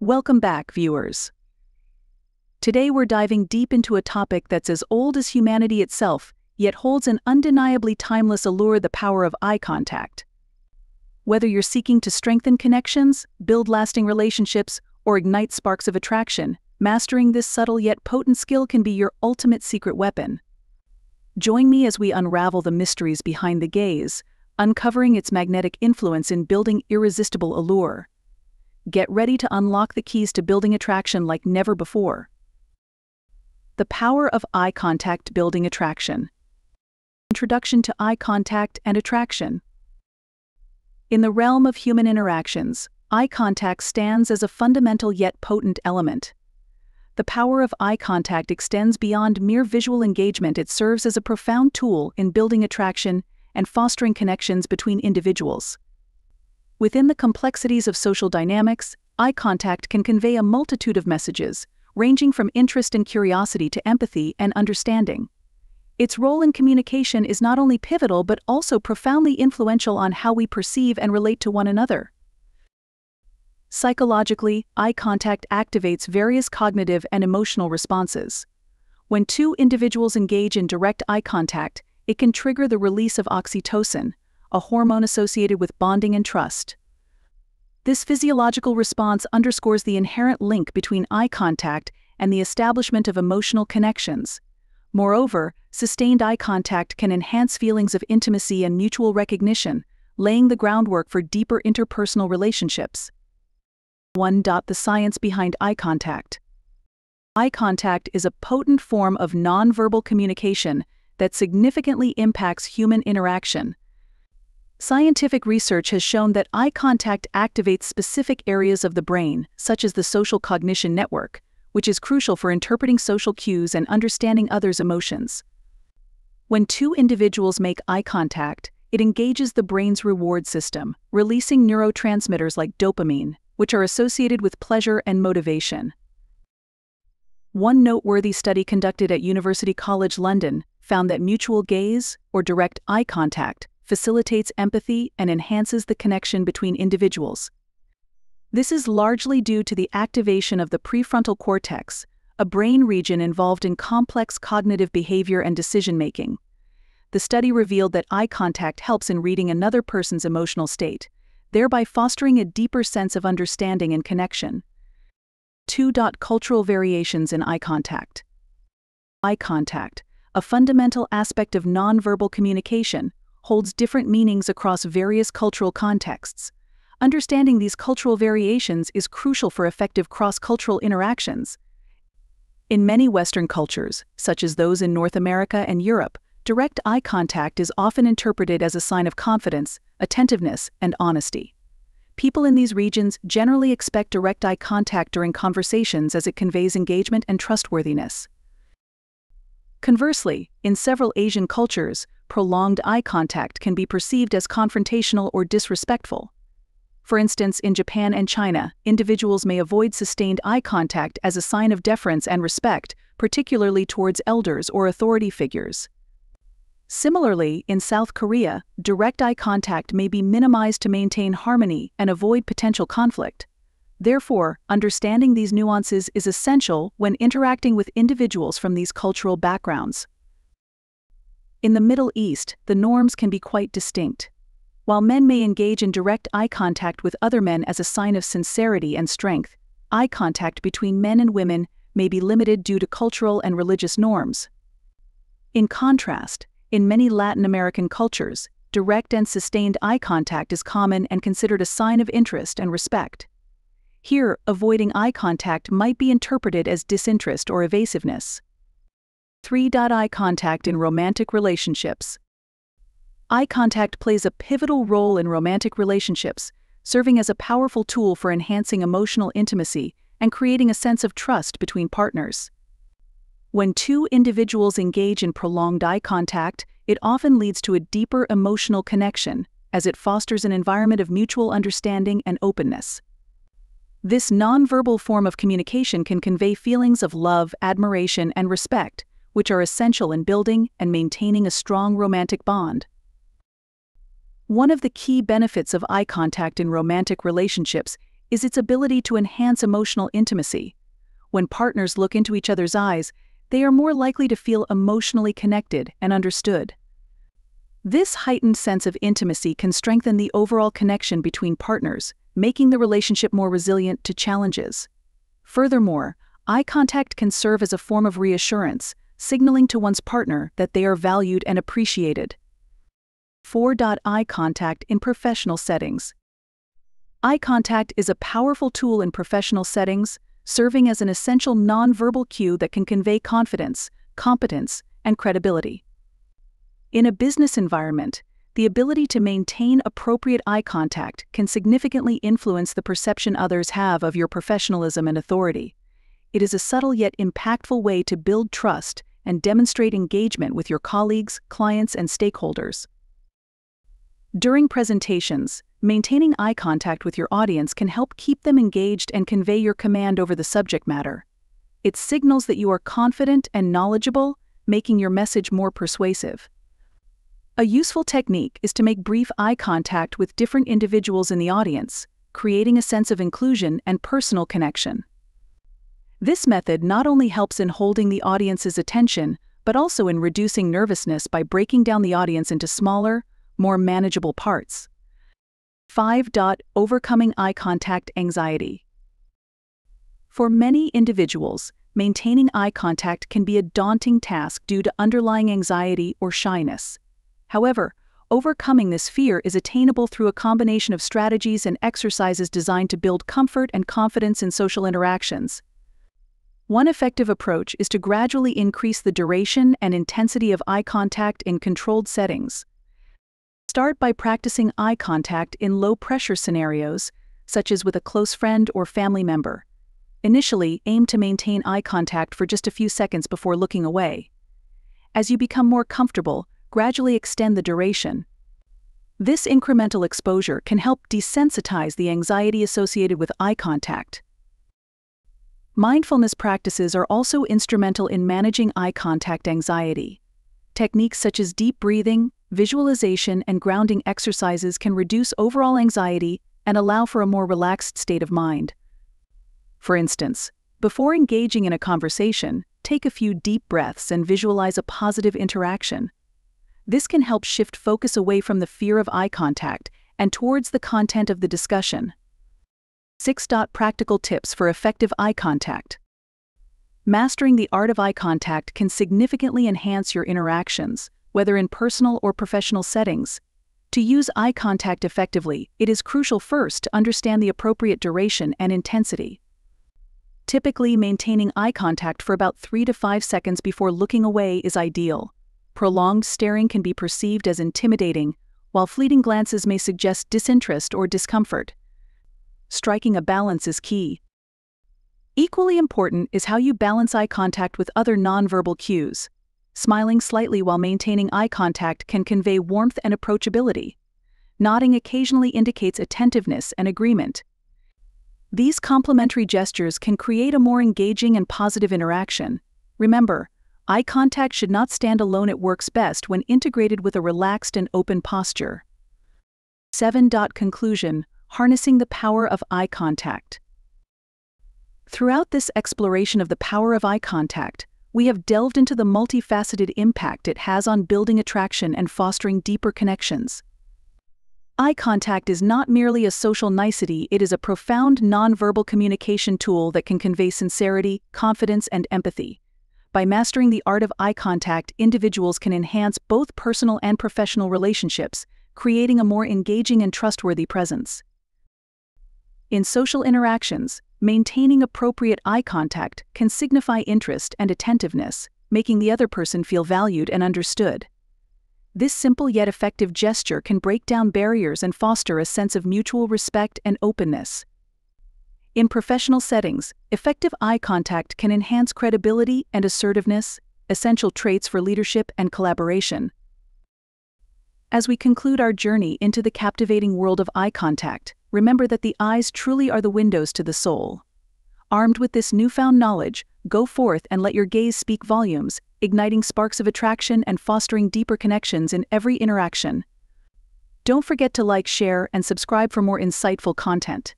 Welcome back, viewers. Today we're diving deep into a topic that's as old as humanity itself, yet holds an undeniably timeless allure the power of eye contact. Whether you're seeking to strengthen connections, build lasting relationships, or ignite sparks of attraction, mastering this subtle yet potent skill can be your ultimate secret weapon. Join me as we unravel the mysteries behind the gaze, uncovering its magnetic influence in building irresistible allure. Get ready to unlock the keys to building attraction like never before. The power of eye contact building attraction. Introduction to eye contact and attraction. In the realm of human interactions, eye contact stands as a fundamental yet potent element. The power of eye contact extends beyond mere visual engagement, it serves as a profound tool in building attraction and fostering connections between individuals. Within the complexities of social dynamics, eye contact can convey a multitude of messages, ranging from interest and curiosity to empathy and understanding. Its role in communication is not only pivotal but also profoundly influential on how we perceive and relate to one another. Psychologically, eye contact activates various cognitive and emotional responses. When two individuals engage in direct eye contact, it can trigger the release of oxytocin, a hormone associated with bonding and trust. This physiological response underscores the inherent link between eye contact and the establishment of emotional connections. Moreover, sustained eye contact can enhance feelings of intimacy and mutual recognition, laying the groundwork for deeper interpersonal relationships. 1. The science behind eye contact. Eye contact is a potent form of nonverbal communication that significantly impacts human interaction. Scientific research has shown that eye contact activates specific areas of the brain, such as the social cognition network, which is crucial for interpreting social cues and understanding others' emotions. When two individuals make eye contact, it engages the brain's reward system, releasing neurotransmitters like dopamine, which are associated with pleasure and motivation. One noteworthy study conducted at University College London found that mutual gaze, or direct eye contact, facilitates empathy and enhances the connection between individuals. This is largely due to the activation of the prefrontal cortex, a brain region involved in complex cognitive behavior and decision making. The study revealed that eye contact helps in reading another person's emotional state, thereby fostering a deeper sense of understanding and connection. 2. Cultural variations in eye contact. Eye contact a fundamental aspect of nonverbal communication, holds different meanings across various cultural contexts. Understanding these cultural variations is crucial for effective cross cultural interactions. In many Western cultures, such as those in North America and Europe, direct eye contact is often interpreted as a sign of confidence, attentiveness, and honesty. People in these regions generally expect direct eye contact during conversations as it conveys engagement and trustworthiness. Conversely, in several Asian cultures, prolonged eye contact can be perceived as confrontational or disrespectful. For instance, in Japan and China, individuals may avoid sustained eye contact as a sign of deference and respect, particularly towards elders or authority figures. Similarly, in South Korea, direct eye contact may be minimized to maintain harmony and avoid potential conflict. Therefore, understanding these nuances is essential when interacting with individuals from these cultural backgrounds. In the Middle East, the norms can be quite distinct. While men may engage in direct eye contact with other men as a sign of sincerity and strength, eye contact between men and women may be limited due to cultural and religious norms. In contrast, in many Latin American cultures, direct and sustained eye contact is common and considered a sign of interest and respect. Here, avoiding eye contact might be interpreted as disinterest or evasiveness. 3. Eye contact in romantic relationships. Eye contact plays a pivotal role in romantic relationships, serving as a powerful tool for enhancing emotional intimacy and creating a sense of trust between partners. When two individuals engage in prolonged eye contact, it often leads to a deeper emotional connection, as it fosters an environment of mutual understanding and openness. This nonverbal form of communication can convey feelings of love, admiration, and respect, which are essential in building and maintaining a strong romantic bond. One of the key benefits of eye contact in romantic relationships is its ability to enhance emotional intimacy. When partners look into each other's eyes, they are more likely to feel emotionally connected and understood. This heightened sense of intimacy can strengthen the overall connection between partners, making the relationship more resilient to challenges. Furthermore, eye contact can serve as a form of reassurance, signaling to one's partner that they are valued and appreciated. 4. Eye contact in professional settings. Eye contact is a powerful tool in professional settings, serving as an essential nonverbal cue that can convey confidence, competence, and credibility. In a business environment, the ability to maintain appropriate eye contact can significantly influence the perception others have of your professionalism and authority. It is a subtle yet impactful way to build trust and demonstrate engagement with your colleagues, clients, and stakeholders. During presentations, maintaining eye contact with your audience can help keep them engaged and convey your command over the subject matter. It signals that you are confident and knowledgeable, making your message more persuasive. A useful technique is to make brief eye contact with different individuals in the audience, creating a sense of inclusion and personal connection. This method not only helps in holding the audience's attention, but also in reducing nervousness by breaking down the audience into smaller, more manageable parts. 5. Overcoming eye contact anxiety. For many individuals, maintaining eye contact can be a daunting task due to underlying anxiety or shyness. However, overcoming this fear is attainable through a combination of strategies and exercises designed to build comfort and confidence in social interactions. One effective approach is to gradually increase the duration and intensity of eye contact in controlled settings. Start by practicing eye contact in low pressure scenarios, such as with a close friend or family member. Initially, aim to maintain eye contact for just a few seconds before looking away. As you become more comfortable, gradually extend the duration. This incremental exposure can help desensitize the anxiety associated with eye contact. Mindfulness practices are also instrumental in managing eye contact anxiety. Techniques such as deep breathing, visualization, and grounding exercises can reduce overall anxiety and allow for a more relaxed state of mind. For instance, before engaging in a conversation, take a few deep breaths and visualize a positive interaction. This can help shift focus away from the fear of eye contact and towards the content of the discussion. 6. Practical tips for effective eye contact. Mastering the art of eye contact can significantly enhance your interactions, whether in personal or professional settings. To use eye contact effectively, it is crucial first to understand the appropriate duration and intensity. Typically, maintaining eye contact for about 3 to 5 seconds before looking away is ideal. Prolonged staring can be perceived as intimidating, while fleeting glances may suggest disinterest or discomfort. Striking a balance is key. Equally important is how you balance eye contact with other nonverbal cues. Smiling slightly while maintaining eye contact can convey warmth and approachability. Nodding occasionally indicates attentiveness and agreement. These complementary gestures can create a more engaging and positive interaction. Remember, eye contact should not stand alone, it works best when integrated with a relaxed and open posture. 7. Conclusion Harnessing the Power of Eye Contact. Throughout this exploration of the power of eye contact, we have delved into the multifaceted impact it has on building attraction and fostering deeper connections. Eye contact is not merely a social nicety, it is a profound nonverbal communication tool that can convey sincerity, confidence, and empathy. By mastering the art of eye contact, individuals can enhance both personal and professional relationships, creating a more engaging and trustworthy presence. In social interactions, maintaining appropriate eye contact can signify interest and attentiveness, making the other person feel valued and understood. This simple yet effective gesture can break down barriers and foster a sense of mutual respect and openness. In professional settings, effective eye contact can enhance credibility and assertiveness, essential traits for leadership and collaboration. As we conclude our journey into the captivating world of eye contact, remember that the eyes truly are the windows to the soul. Armed with this newfound knowledge, go forth and let your gaze speak volumes, igniting sparks of attraction and fostering deeper connections in every interaction. Don't forget to like, share, and subscribe for more insightful content.